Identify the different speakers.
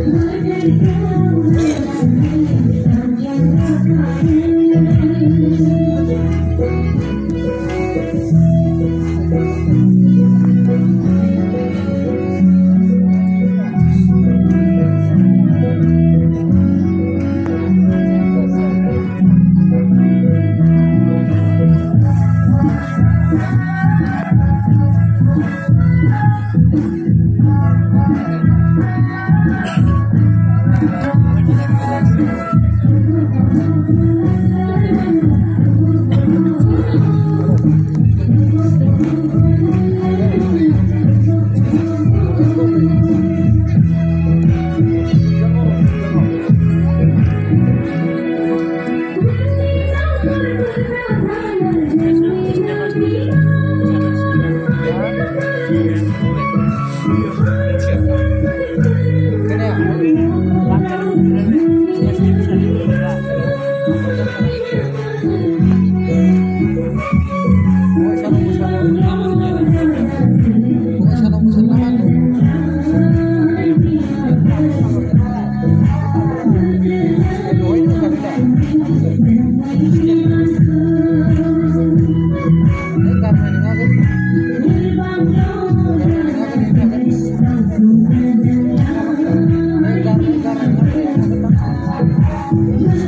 Speaker 1: Thank you. Amen. Yeah.